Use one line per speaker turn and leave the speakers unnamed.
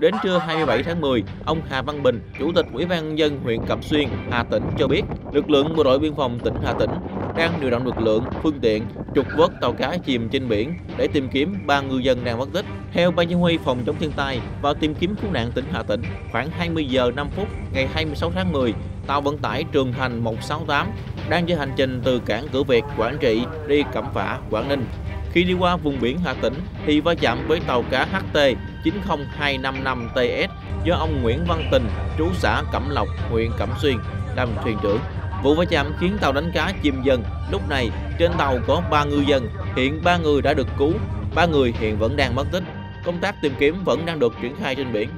Đến trưa 27 tháng 10, ông Hà Văn Bình, Chủ tịch Ủy ban nhân dân huyện Cẩm Xuyên, Hà Tĩnh cho biết, lực lượng bộ đội biên phòng tỉnh Hà Tĩnh đang điều động lực lượng, phương tiện trục vớt tàu cá chìm trên biển để tìm kiếm ba ngư dân đang mất tích. Theo Ban chỉ huy phòng chống thiên tai và tìm kiếm cứu nạn tỉnh Hà Tĩnh, khoảng 20 giờ 5 phút ngày 26 tháng 10, tàu vận tải Trường Thành 168 đang trên hành trình từ cảng Cửa Việt, Quảng Trị đi Cẩm Phả, Quảng Ninh. Khi đi qua vùng biển Hà Tĩnh thì va chạm với tàu cá HT 90255TS do ông Nguyễn Văn Tình, trú xã Cẩm Lộc, huyện Cẩm Xuyên làm thuyền trưởng. Vụ va chạm khiến tàu đánh cá chìm dần. Lúc này trên tàu có 3 ngư dân, hiện 3 người đã được cứu, 3 người hiện vẫn đang mất tích. Công tác tìm kiếm vẫn đang được triển khai trên biển.